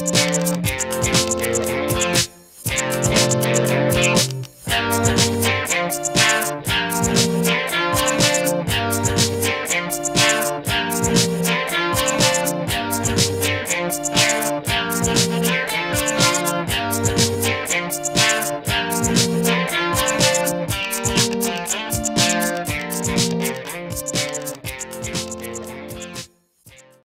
you.